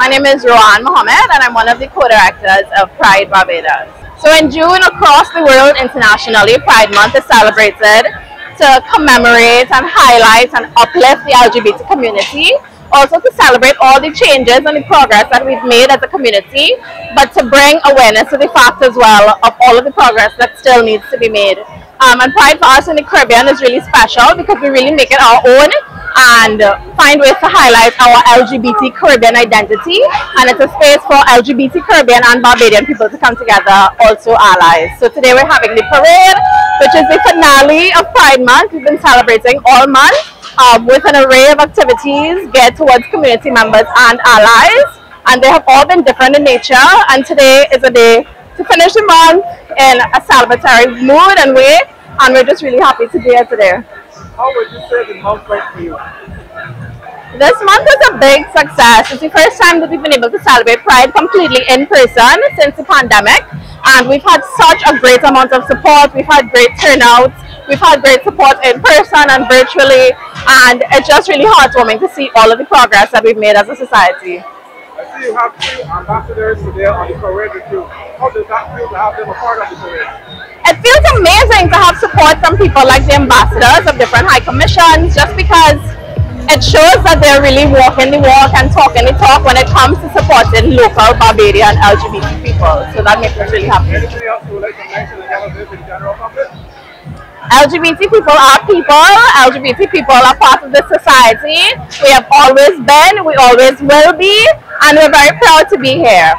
My name is Ro-Ann Mohammed and I'm one of the co-directors of Pride Barbados. So in June across the world internationally, Pride Month is celebrated to commemorate and highlight and uplift the LGBT community. Also to celebrate all the changes and the progress that we've made as a community, but to bring awareness to the fact as well of all of the progress that still needs to be made. Um, and Pride for us in the Caribbean is really special because we really make it our own and find ways to highlight our LGBT Caribbean identity. And it's a space for LGBT Caribbean and Barbadian people to come together, also allies. So today we're having the parade, which is the finale of Pride Month. We've been celebrating all month um, with an array of activities geared towards community members and allies. And they have all been different in nature. And today is a day to finish the month in a celebratory mood and way. And we're just really happy to be here today. How would you say the month went for you? This month was a big success. It's the first time that we've been able to celebrate Pride completely in person since the pandemic. And we've had such a great amount of support. We've had great turnouts. We've had great support in person and virtually. And it's just really heartwarming to see all of the progress that we've made as a society. See you have two ambassadors today on the parade with you. How does that feel to have them a part of the parade? it feels amazing to have support from people like the ambassadors of different high commissions just because it shows that they're really walking the walk and talking the talk when it comes to supporting local Barbadian LGBT people. So that makes us really happy. Anything else you would like to mention in general? LGBT people are people. LGBT people are part of the society. We have always been, we always will be, and we're very proud to be here.